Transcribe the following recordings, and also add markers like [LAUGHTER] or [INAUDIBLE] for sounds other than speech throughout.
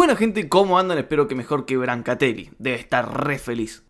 Buena gente, ¿cómo andan? Espero que mejor que Brancatelli. Debe estar re feliz.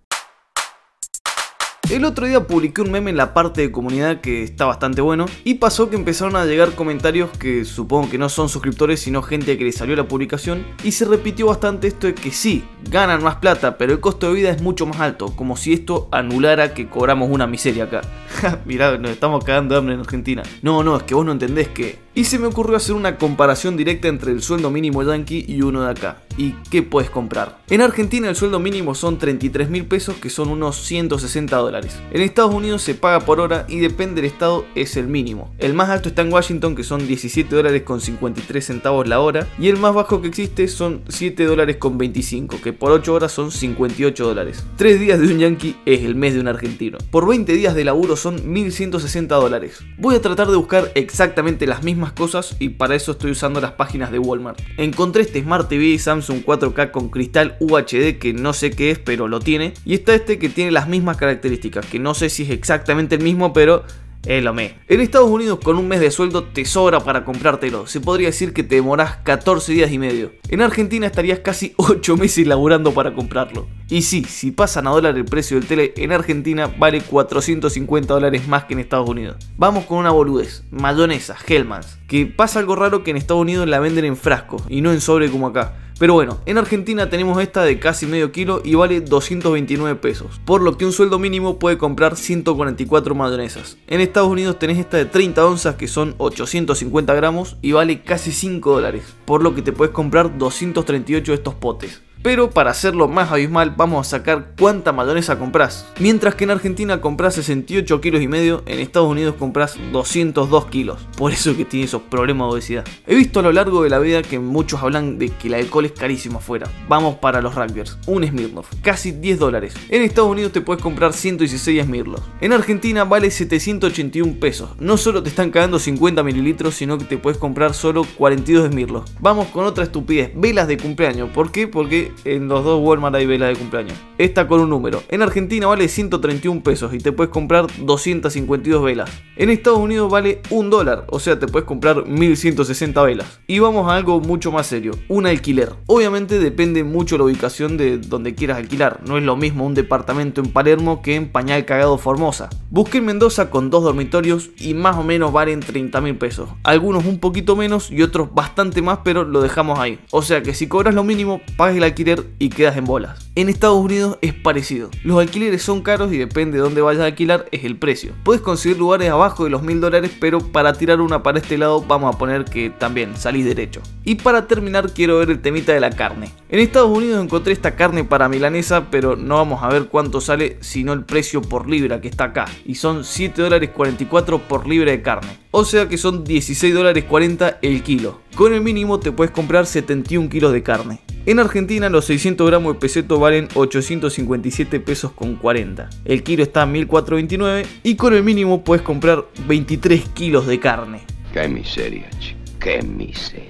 El otro día publiqué un meme en la parte de comunidad que está bastante bueno y pasó que empezaron a llegar comentarios que supongo que no son suscriptores sino gente que le salió la publicación y se repitió bastante esto de que sí, ganan más plata pero el costo de vida es mucho más alto, como si esto anulara que cobramos una miseria acá. [LAUGHS] Mirá, nos estamos cagando hambre en Argentina. No, no, es que vos no entendés que... Y se me ocurrió hacer una comparación directa entre el sueldo mínimo yankee y uno de acá. ¿Y qué puedes comprar? En Argentina el sueldo mínimo son 33 mil pesos que son unos 160 dólares. En Estados Unidos se paga por hora y depende del estado es el mínimo. El más alto está en Washington que son 17 dólares con 53 centavos la hora y el más bajo que existe son 7 dólares con 25 que por 8 horas son 58 dólares. 3 días de un yankee es el mes de un argentino. Por 20 días de laburo son 1160 dólares. Voy a tratar de buscar exactamente las mismas cosas y para eso estoy usando las páginas de Walmart. Encontré este Smart TV Samsung 4K con cristal UHD que no sé qué es pero lo tiene y está este que tiene las mismas características que no sé si es exactamente el mismo pero es lo me. En Estados Unidos con un mes de sueldo te sobra para comprártelo. Se podría decir que te demorás 14 días y medio. En Argentina estarías casi 8 meses laburando para comprarlo. Y sí, si pasan a dólar el precio del tele, en Argentina vale 450 dólares más que en Estados Unidos. Vamos con una boludez, mayonesa, Hellmans, que pasa algo raro que en Estados Unidos la venden en frasco y no en sobre como acá. Pero bueno, en Argentina tenemos esta de casi medio kilo y vale 229 pesos, por lo que un sueldo mínimo puede comprar 144 mayonesas. En Estados Unidos tenés esta de 30 onzas que son 850 gramos y vale casi 5 dólares, por lo que te puedes comprar 238 de estos potes. Pero para hacerlo más abismal vamos a sacar cuánta mayonesa compras. Mientras que en Argentina compras 68 kilos y medio, en Estados Unidos compras 202 kilos. Por eso que tiene esos problemas de obesidad. He visto a lo largo de la vida que muchos hablan de que el alcohol es carísimo afuera. Vamos para los rugbyers. Un Smirnoff, casi 10 dólares. En Estados Unidos te puedes comprar 116 Smirnoff. En Argentina vale 781 pesos. No solo te están cagando 50 mililitros, sino que te puedes comprar solo 42 Smirnoff. Vamos con otra estupidez, velas de cumpleaños. ¿Por qué? Porque en los dos Walmart hay velas de cumpleaños. Esta con un número. En Argentina vale 131 pesos y te puedes comprar 252 velas. En Estados Unidos vale un dólar, o sea, te puedes comprar 1160 velas. Y vamos a algo mucho más serio, un alquiler. Obviamente depende mucho la ubicación de donde quieras alquilar. No es lo mismo un departamento en Palermo que en Pañal Cagado Formosa. Busqué en Mendoza con dos dormitorios y más o menos valen 30 mil pesos. Algunos un poquito menos y otros bastante más, pero lo dejamos ahí. O sea que si cobras lo mínimo, pagues el alquiler y quedas en bolas. En Estados Unidos es parecido. Los alquileres son caros y depende de dónde vayas a alquilar es el precio. Puedes conseguir lugares abajo de los mil dólares, pero para tirar una para este lado vamos a poner que también salís derecho. Y para terminar quiero ver el temita de la carne. En Estados Unidos encontré esta carne para milanesa, pero no vamos a ver cuánto sale sino el precio por libra que está acá. Y son 7 dólares 44 por libra de carne. O sea que son 16 dólares 40 el kilo. Con el mínimo te puedes comprar 71 kilos de carne. En Argentina los 600 gramos de peseto valen 857 pesos con 40. El kilo está a 1429 y con el mínimo puedes comprar 23 kilos de carne. Qué miseria, chico. Qué miseria.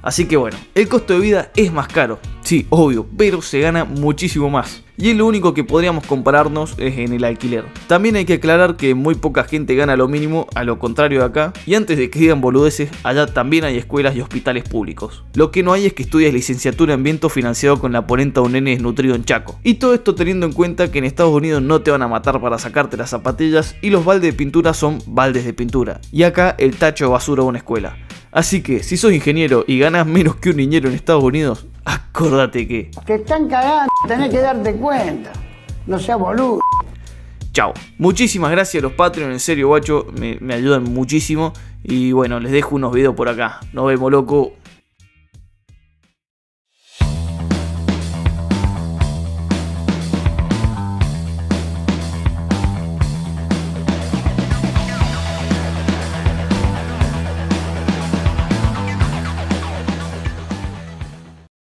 Así que bueno, el costo de vida es más caro, sí, obvio, pero se gana muchísimo más. Y es lo único que podríamos compararnos es en el alquiler. También hay que aclarar que muy poca gente gana lo mínimo, a lo contrario de acá. Y antes de que digan boludeces, allá también hay escuelas y hospitales públicos. Lo que no hay es que estudies licenciatura en viento financiado con la ponenta un nene desnutrido en Chaco. Y todo esto teniendo en cuenta que en Estados Unidos no te van a matar para sacarte las zapatillas y los baldes de pintura son baldes de pintura. Y acá el tacho de basura de una escuela. Así que si sos ingeniero y ganas menos que un niñero en Estados Unidos, acordate que... Te están cagando, tenés que darte cuenta. No seas boludo. Chao. Muchísimas gracias a los Patreon, en serio, guacho, me, me ayudan muchísimo. Y bueno, les dejo unos videos por acá. Nos vemos, loco.